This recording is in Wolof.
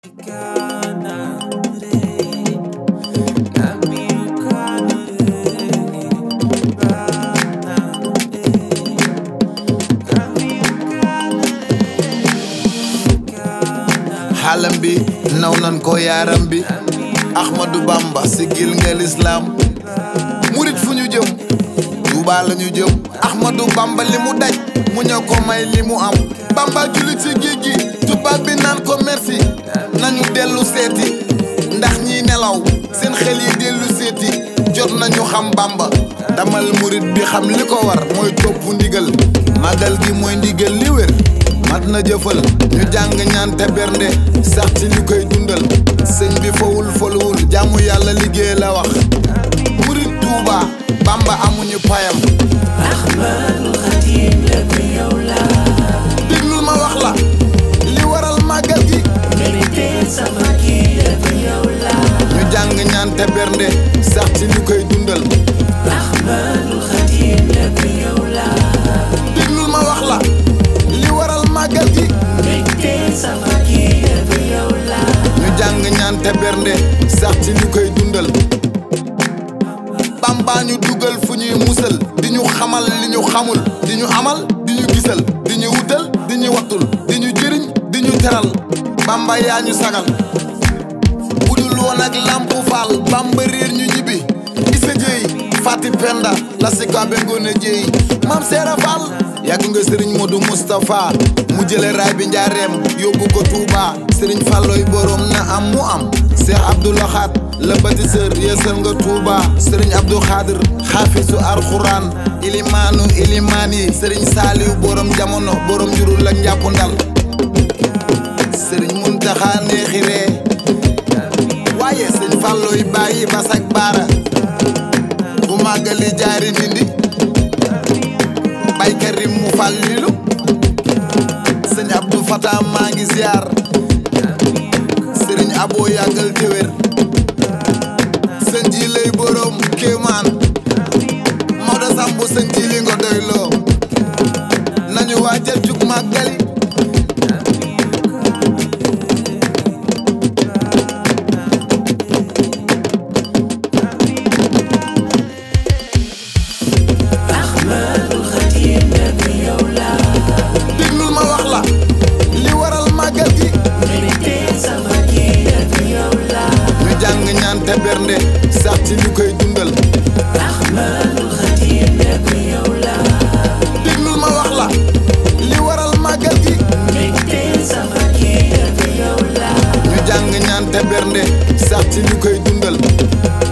xalam bi naw nan ko yaaram bi Ahmadou Bamba sigil nga lislaam murit fu ñu jëm Tuubaa la ñu jëm Ahmadou Bamba li mu daj mu ñoo ko may li mu am Bamba julit si seeti ndax ñiy nelaw seen xel yi dellu seeti jot nañu xam bamba damal murit bi xam li ko war mooy topp ndigal màggal gi mooy ndigal li wér mat na jëfal ñu jàng ñaan bernde sax ci li koy dundal sëñ bi fawul folowul jaamu yàlla liggéey la wax murit tuuba bamba amuñu payam ñaan te bernde sax ci li ñu dugal fu ñuy musal di ñu xamal li ñu xamul di ñu amal di ñu gisal di ñu wutal di ñu wattul di ñu jëriñ di ñu teral bamba yaa ñu sagal budul woon ak lamp faal bamba Fati Penda la sika be ngoone jeey maam Seera Fall yàgg nga Serigne Modou Moustapha mu jële bi njaareem yóbbu ko Touba Serigne Falloy borom na am mu am Cheikh Abdou Lahad le bâtisseur yeesal nga Touba Serigne Abdou Khadir xaafisu alxuraan ilimaanu ilimaan yi Serigne Saliou borom jamono borom jurul ak njàppu ndal Serigne Muntaxa ñaari dindi bay Karim mu fàllilu sëñ Abdou Fata maa ngi ziar sëriñ Abo yàggal téwér naan te bernde sax ci li koy dundal